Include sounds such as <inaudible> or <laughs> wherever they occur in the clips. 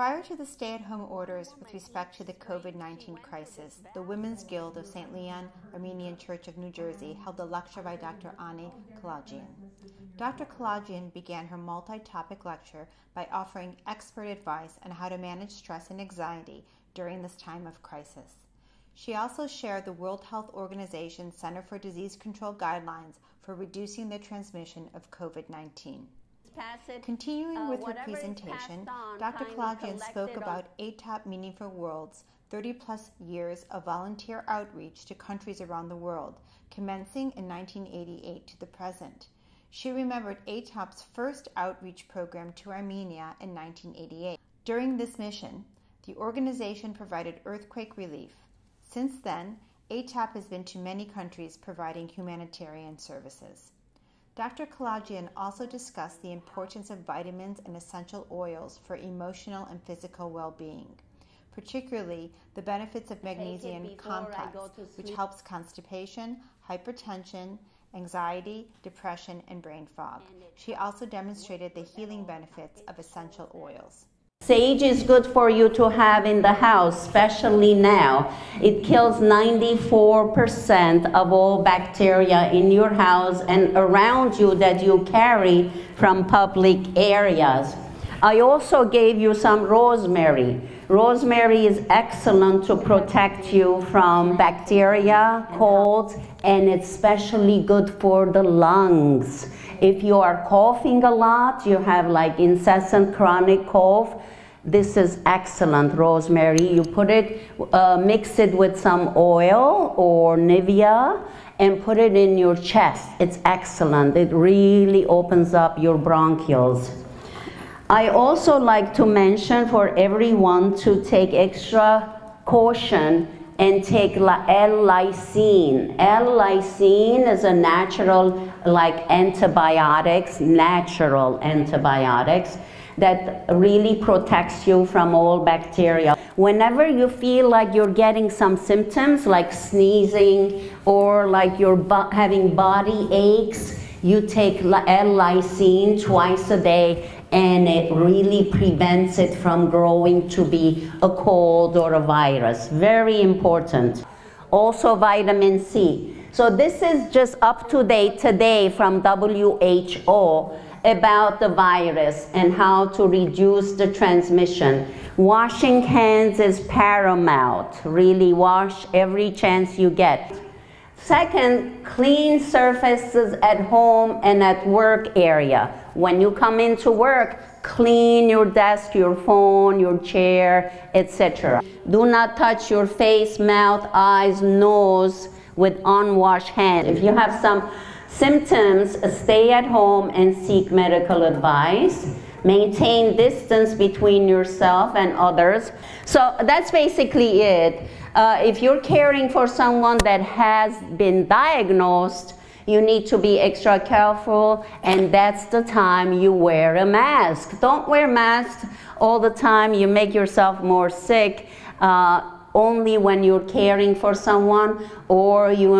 Prior to the stay at home orders with respect to the COVID 19 crisis, the Women's Guild of St. Leon Armenian Church of New Jersey held a lecture by Dr. Ani Kalayjian. Dr. Kalayjian began her multi topic lecture by offering expert advice on how to manage stress and anxiety during this time of crisis. She also shared the World Health Organization Center for Disease Control guidelines for reducing the transmission of COVID 19. Continuing uh, with her presentation, Dr. Kalayjian spoke about ATOP Meaningful Worlds 30 plus years of volunteer outreach to countries around the world, commencing in 1988 to the present. She remembered ATOP's first outreach program to Armenia in 1988. During this mission, the organization provided earthquake relief. Since then, ATOP has been to many countries providing humanitarian services. Dr. Kalayjian also discussed the importance of vitamins and essential oils for emotional and physical well being, particularly the benefits of magnesium complex, which helps constipation, hypertension, anxiety, depression, and brain fog. She also demonstrated the healing benefits of essential oils. Sage is good for you to have in the house, especially now. It kills 94% of all bacteria in your house and around you that you carry from public areas. I also gave you some rosemary. Rosemary is excellent to protect you from bacteria, colds, and it's especially good for the lungs. If you are coughing a lot, you have like incessant chronic cough, this is excellent rosemary. You put it, uh, mix it with some oil or Nivea and put it in your chest. It's excellent. It really opens up your bronchioles. I also like to mention for everyone to take extra caution and take L-lysine. L-lysine is a natural, like antibiotics, natural antibiotics that really protects you from all bacteria. Whenever you feel like you're getting some symptoms like sneezing or like you're bo having body aches, you take L-lysine twice a day and it really prevents it from growing to be a cold or a virus. Very important. Also vitamin C. So this is just up to date today from WHO about the virus and how to reduce the transmission. Washing hands is paramount. Really wash every chance you get. Second, clean surfaces at home and at work area. When you come into work, clean your desk, your phone, your chair, etc. Do not touch your face, mouth, eyes, nose with unwashed hands. If you have some Symptoms, stay at home and seek medical advice. Maintain distance between yourself and others. So that's basically it. Uh, if you're caring for someone that has been diagnosed, you need to be extra careful and that's the time you wear a mask. Don't wear masks all the time. You make yourself more sick. Uh, only when you're caring for someone or you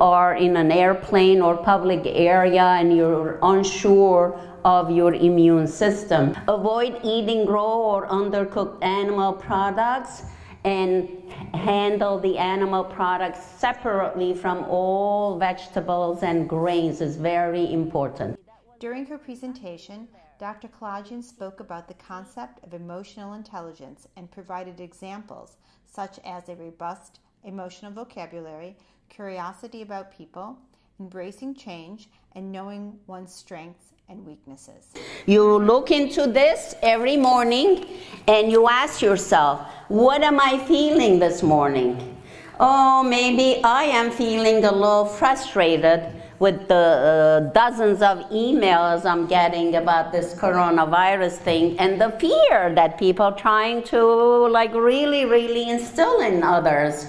are in an airplane or public area and you're unsure of your immune system. Avoid eating raw or undercooked animal products and handle the animal products separately from all vegetables and grains is very important. During her presentation, Dr. Kalayjian spoke about the concept of emotional intelligence and provided examples such as a robust emotional vocabulary, curiosity about people, embracing change, and knowing one's strengths and weaknesses. You look into this every morning and you ask yourself, what am I feeling this morning? Oh, maybe I am feeling a little frustrated with the uh, dozens of emails I'm getting about this coronavirus thing and the fear that people are trying to like really, really instill in others.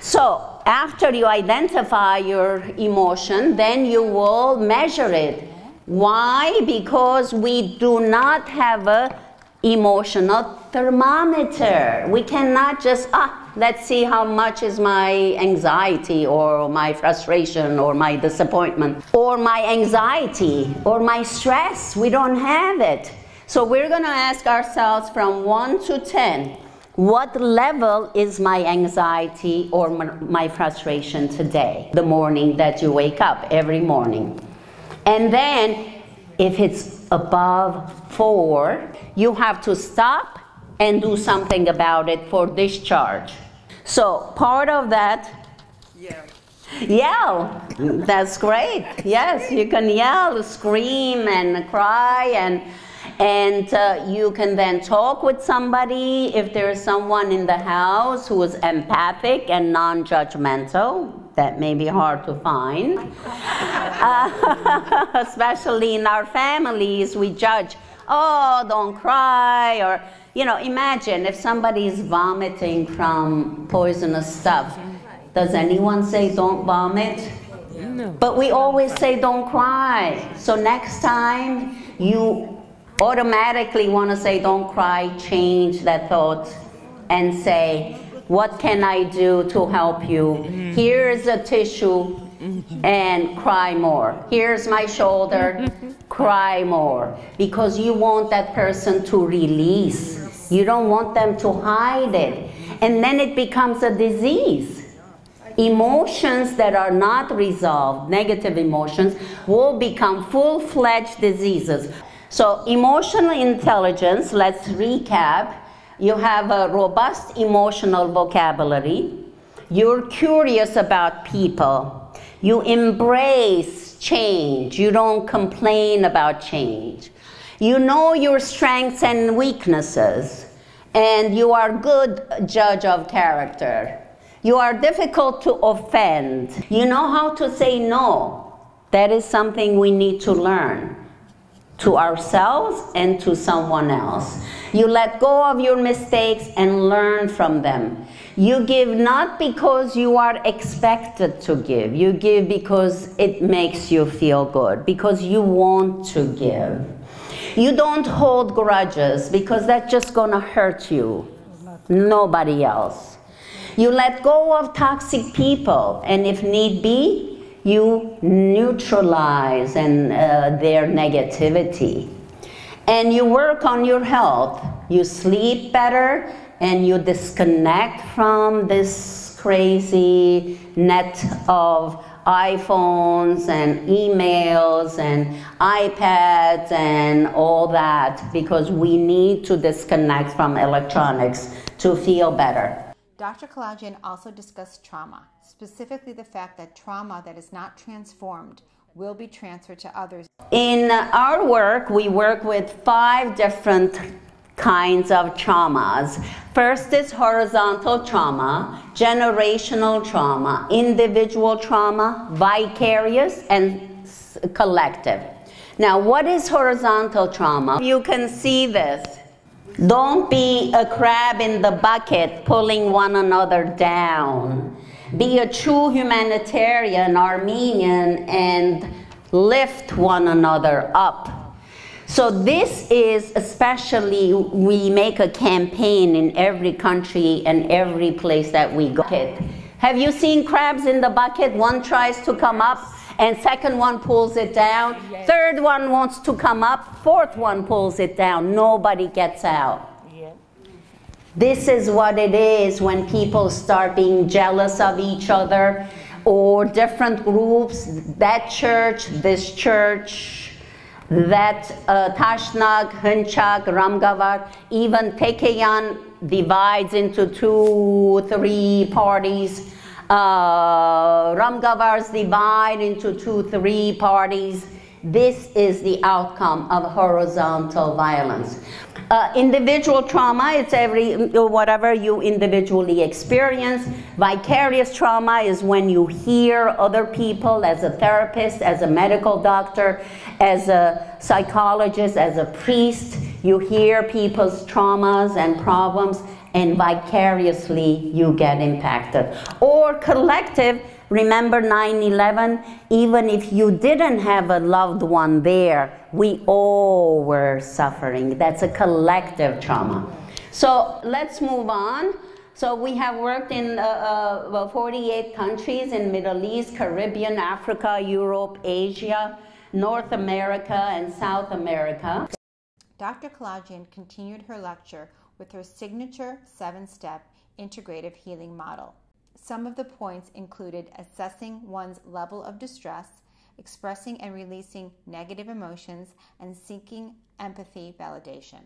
So after you identify your emotion, then you will measure it. Why? Because we do not have a emotional thermometer. We cannot just, ah, let's see how much is my anxiety or my frustration or my disappointment or my anxiety or my stress. We don't have it. So we're going to ask ourselves from 1 to 10 what level is my anxiety or my frustration today, the morning that you wake up every morning? And then, if it's above four, you have to stop and do something about it for discharge. So, part of that. Yeah. Yell. That's great. Yes, you can yell, scream, and cry, and and uh, you can then talk with somebody if there is someone in the house who is empathic and non judgmental. That may be hard to find. <laughs> uh, <laughs> especially in our families, we judge, oh, don't cry, or, you know, imagine if somebody is vomiting from poisonous stuff. Does anyone say don't vomit? No. But we always say don't cry. So next time you automatically want to say, don't cry, change that thought and say, what can I do to help you? Here's a tissue and cry more. Here's my shoulder, cry more. Because you want that person to release. You don't want them to hide it. And then it becomes a disease. Emotions that are not resolved, negative emotions, will become full fledged diseases. So emotional intelligence, let's recap. You have a robust emotional vocabulary. You're curious about people. You embrace change. You don't complain about change. You know your strengths and weaknesses. And you are good judge of character. You are difficult to offend. You know how to say no. That is something we need to learn to ourselves and to someone else. You let go of your mistakes and learn from them. You give not because you are expected to give. You give because it makes you feel good, because you want to give. You don't hold grudges because that's just going to hurt you, nobody else. You let go of toxic people, and if need be, you neutralize and uh, their negativity and you work on your health you sleep better and you disconnect from this crazy net of iPhones and emails and iPads and all that because we need to disconnect from electronics to feel better. Dr. Kalayjian also discussed trauma, specifically the fact that trauma that is not transformed will be transferred to others. In our work, we work with five different kinds of traumas. First is horizontal trauma, generational trauma, individual trauma, vicarious, and collective. Now, what is horizontal trauma? You can see this. Don't be a crab in the bucket pulling one another down. Be a true humanitarian Armenian and lift one another up. So this is especially, we make a campaign in every country and every place that we go. Have you seen crabs in the bucket? One tries to come up and second one pulls it down. Third one wants to come up. Fourth one pulls it down. Nobody gets out. This is what it is when people start being jealous of each other or different groups, that church, this church, that uh, Tashnag, Hunchak, Ramgavar, even Tekeyan divides into two, three parties uh, Ramgavars divide into two, three parties. This is the outcome of horizontal violence. Uh, individual trauma, it's every, whatever you individually experience. Vicarious trauma is when you hear other people as a therapist, as a medical doctor, as a psychologist, as a priest. You hear people's traumas and problems and vicariously you get impacted. Or collective, remember 9 11? Even if you didn't have a loved one there, we all were suffering. That's a collective trauma. So let's move on. So we have worked in uh, uh, 48 countries in Middle East, Caribbean, Africa, Europe, Asia, North America, and South America. Dr. Kalayjian continued her lecture with her signature seven step integrative healing model. Some of the points included assessing one's level of distress, expressing and releasing negative emotions, and seeking empathy validation.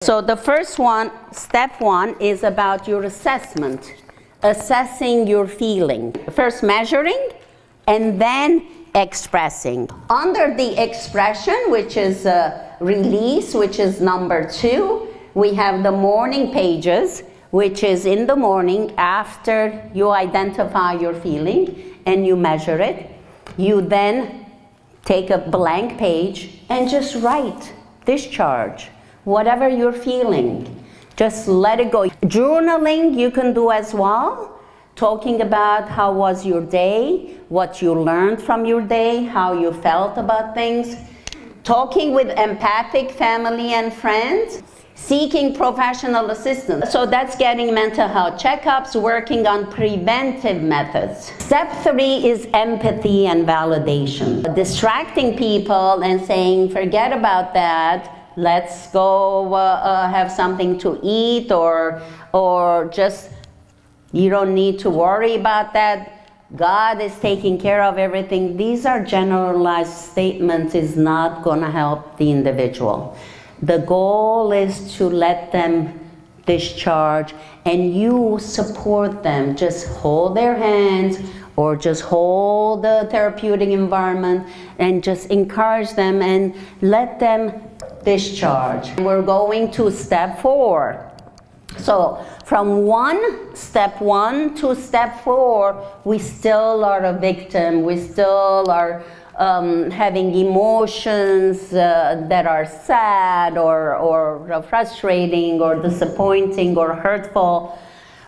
So, the first one, step one, is about your assessment, assessing your feeling. First, measuring, and then expressing. Under the expression, which is uh, release, which is number two, we have the morning pages, which is in the morning after you identify your feeling and you measure it. You then take a blank page and just write discharge, whatever you're feeling. Just let it go. Journaling you can do as well, talking about how was your day, what you learned from your day, how you felt about things, talking with empathic family and friends, seeking professional assistance. So that's getting mental health checkups, working on preventive methods. Step three is empathy and validation. Distracting people and saying, forget about that, let's go uh, uh, have something to eat or, or just, you don't need to worry about that. God is taking care of everything. These are generalized statements is not going to help the individual. The goal is to let them discharge and you support them. Just hold their hands or just hold the therapeutic environment and just encourage them and let them discharge. We're going to step four. So from one, step one to step four, we still are a victim. We still are um, having emotions uh, that are sad or, or frustrating or disappointing or hurtful.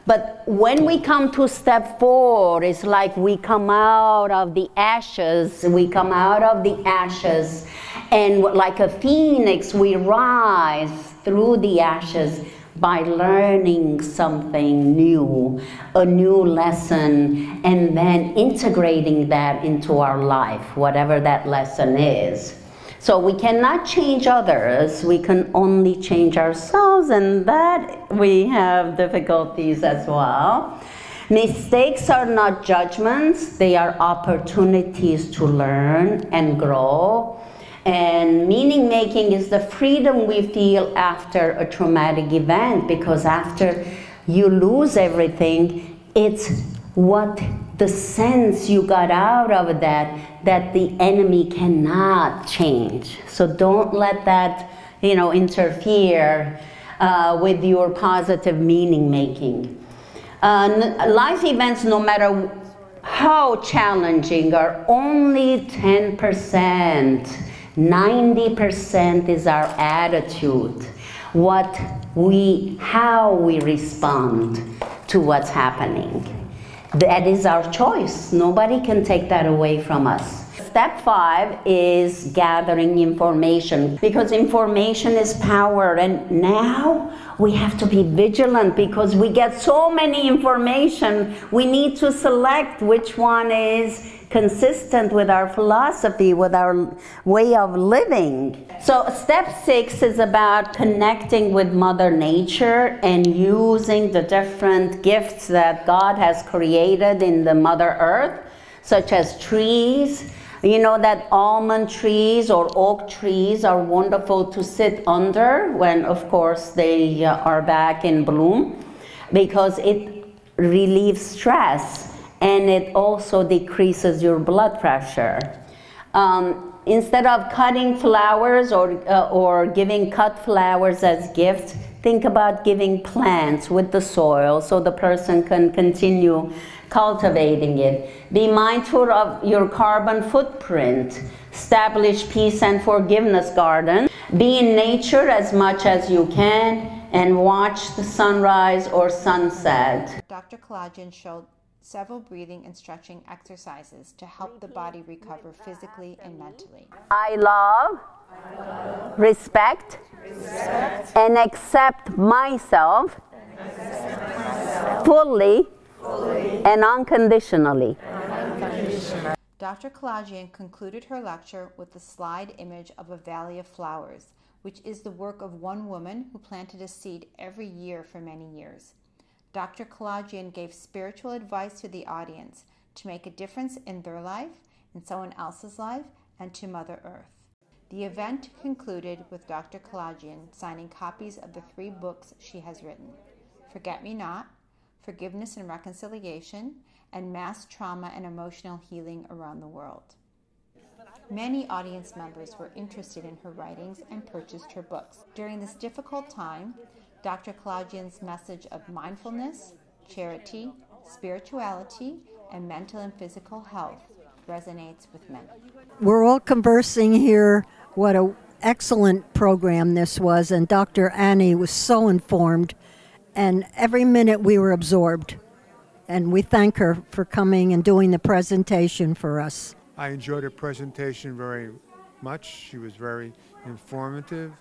But when we come to step four, it's like we come out of the ashes, we come out of the ashes, and like a phoenix, we rise through the ashes by learning something new, a new lesson, and then integrating that into our life, whatever that lesson is. So we cannot change others, we can only change ourselves, and that we have difficulties as well. Mistakes are not judgments, they are opportunities to learn and grow. And meaning making is the freedom we feel after a traumatic event because after you lose everything, it's what the sense you got out of that that the enemy cannot change. So don't let that, you know, interfere uh, with your positive meaning making. Uh, life events, no matter how challenging, are only 10% 90% is our attitude, what we, how we respond to what's happening. That is our choice. Nobody can take that away from us. Step five is gathering information because information is power, and now we have to be vigilant because we get so many information. We need to select which one is consistent with our philosophy, with our way of living. So, step six is about connecting with Mother Nature and using the different gifts that God has created in the Mother Earth, such as trees. You know that almond trees or oak trees are wonderful to sit under when, of course, they uh, are back in bloom because it relieves stress and it also decreases your blood pressure. Um, instead of cutting flowers or, uh, or giving cut flowers as gifts, think about giving plants with the soil so the person can continue cultivating it. Be mindful of your carbon footprint. Establish peace and forgiveness garden. Be in nature as much as you can and watch the sunrise or sunset. Dr. Kalayjian showed several breathing and stretching exercises to help the body recover physically and mentally. I love, respect, respect, and accept myself, fully, fully, and unconditionally. Dr. Kalayjian concluded her lecture with the slide image of a valley of flowers, which is the work of one woman who planted a seed every year for many years. Dr. Kalayjian gave spiritual advice to the audience to make a difference in their life, in someone else's life, and to Mother Earth. The event concluded with Dr. Kalayjian signing copies of the three books she has written Forget Me Not, Forgiveness and Reconciliation, and Mass Trauma and Emotional Healing Around the World. Many audience members were interested in her writings and purchased her books. During this difficult time, Dr. Kalayjian's message of mindfulness, charity, spirituality, and mental and physical health resonates with many. We're all conversing here. What an excellent program this was, and Dr. Ani was so informed, and every minute we were absorbed. And we thank her for coming and doing the presentation for us. I enjoyed her presentation very much. She was very informative.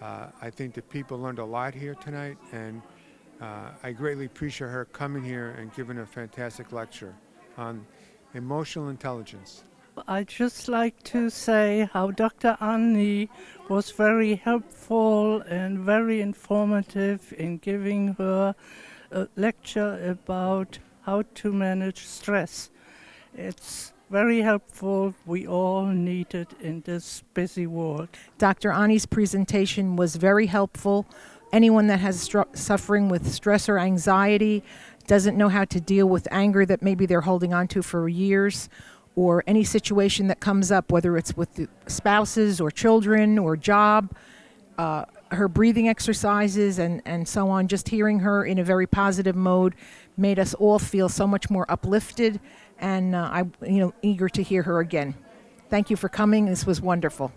Uh, I think that people learned a lot here tonight, and uh, I greatly appreciate her coming here and giving a fantastic lecture on emotional intelligence. I'd just like to say how Dr. Ani was very helpful and very informative in giving her a lecture about how to manage stress. It's very helpful. We all need it in this busy world. Dr. Ani's presentation was very helpful. Anyone that has stru- suffering with stress or anxiety doesn't know how to deal with anger that maybe they're holding on to for years or any situation that comes up, whether it's with spouses or children or job, uh, her breathing exercises and, and so on, just hearing her in a very positive mode made us all feel so much more uplifted and uh, I, you know, eager to hear her again. Thank you for coming. This was wonderful.